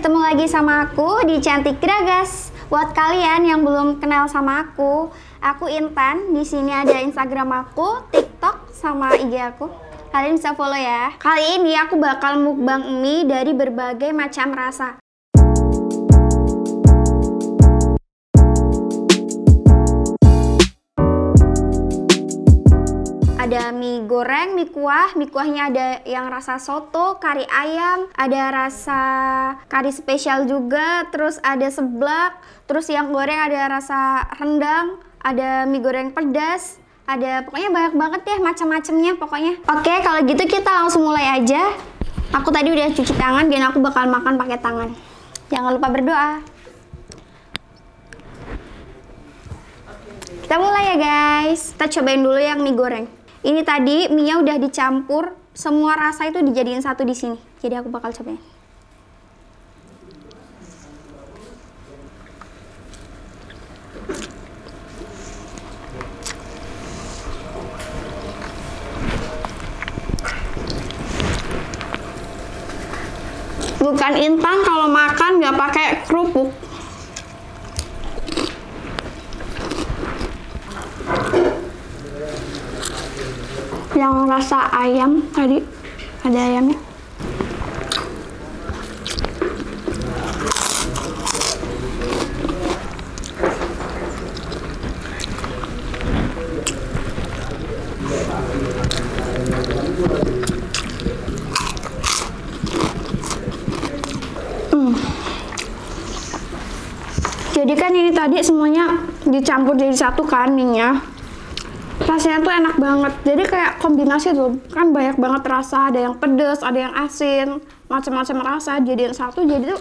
ketemu lagi sama aku di Cantik Gragas. Buat kalian yang belum kenal sama aku, aku Intan. Di sini ada Instagram aku, TikTok, sama IG aku. Kalian bisa follow ya. Kali ini aku bakal mukbang mie dari berbagai macam rasa. Ada mie goreng, mie kuah, mie kuahnya ada yang rasa soto, kari ayam, ada rasa kari spesial juga, terus ada seblak, terus yang goreng ada rasa rendang, ada mie goreng pedas, ada pokoknya banyak banget ya macam-macamnya pokoknya. Oke, kalau gitu kita langsung mulai aja. Aku tadi udah cuci tangan dan aku bakal makan pakai tangan. Jangan lupa berdoa. Kita mulai ya guys. Kita cobain dulu yang mie goreng. Ini tadi mie udah dicampur, semua rasa itu dijadiin satu di sini. Jadi aku bakal cobain. Bukan intan kalau makan nggak pakai kerupuk. Yang rasa ayam tadi? Ada ayamnya? Hmm. jadi kan ini tadi semuanya dicampur jadi satu kan minyak rasanya tuh enak banget. Jadi kayak kombinasi tuh kan banyak banget rasa. Ada yang pedes ada yang asin macam-macam rasa. Jadi yang satu jadi tuh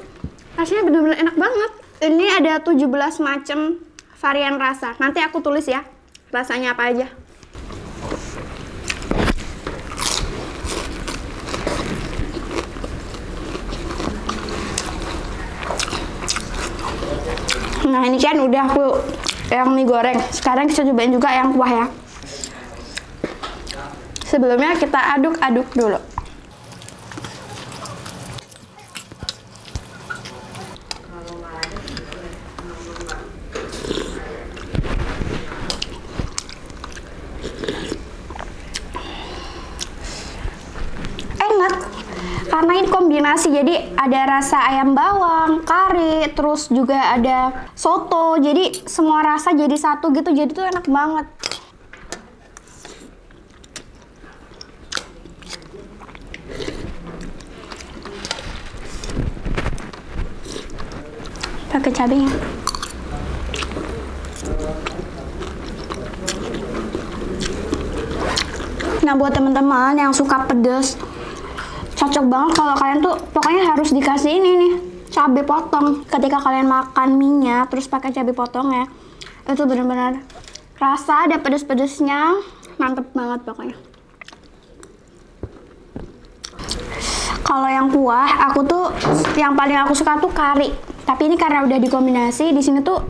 rasanya bener-bener enak banget. Ini ada 17 macam varian rasa. Nanti aku tulis ya rasanya apa aja. Nah ini kan udah aku yang mie goreng. Sekarang kita cobain juga yang kuah ya. Sebelumnya kita aduk-aduk dulu. Enak karena ini kombinasi jadi ada rasa ayam bawang, kari, terus juga ada soto. Jadi semua rasa jadi satu gitu. Jadi tuh enak banget. Pakai cabenya. Nah buat teman-teman yang suka pedas cocok banget kalau kalian tuh pokoknya harus dikasih ini nih cabai potong. Ketika kalian makan minyak terus pakai cabai potong ya itu benar-benar rasa ada pedes-pedesnya. Mantep banget pokoknya. Kalau yang kuah aku tuh yang paling aku suka tuh kari tapi ini karena udah dikombinasi di sini tuh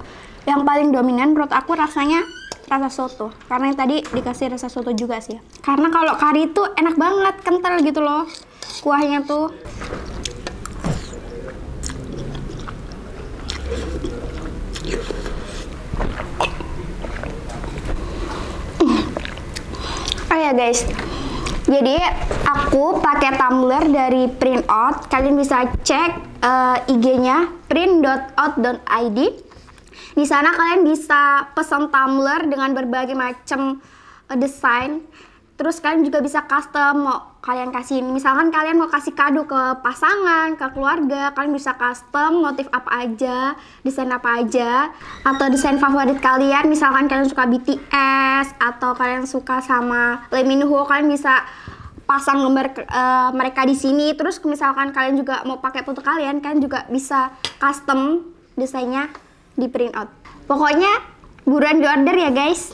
yang paling dominan menurut aku rasanya rasa soto. Karena tadi dikasih rasa soto juga sih. Karena kalau kari itu enak banget kental gitu loh kuahnya tuh. Oh ya guys, jadi aku pakai tumbler dari Printout. Kalian bisa cek uh, IG-nya print.out.id. Di sana kalian bisa pesan tumbler dengan berbagai macam uh, desain. Terus kalian juga bisa custom mau kalian kasih misalkan kalian mau kasih kado ke pasangan, ke keluarga, kalian bisa custom motif apa aja, desain apa aja atau desain favorit kalian, misalkan kalian suka BTS atau kalian suka sama Lee Min kalian bisa pasang gambar uh, mereka di sini. Terus misalkan kalian juga mau pakai foto kalian, kalian juga bisa custom desainnya di print out. Pokoknya buruan di order ya guys.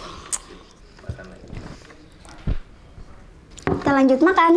Kita lanjut makan.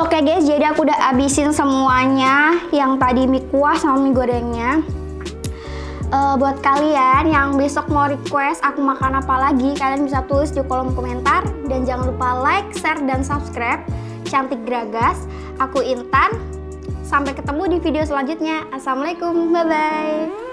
Oke guys, jadi aku udah abisin semuanya yang tadi mie kuah sama mie gorengnya. Uh, buat kalian yang besok mau request aku makan apa lagi, kalian bisa tulis di kolom komentar dan jangan lupa like, share, dan subscribe. Cantik Gragas, aku Intan. Sampai ketemu di video selanjutnya. Assalamualaikum, bye bye.